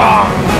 啊。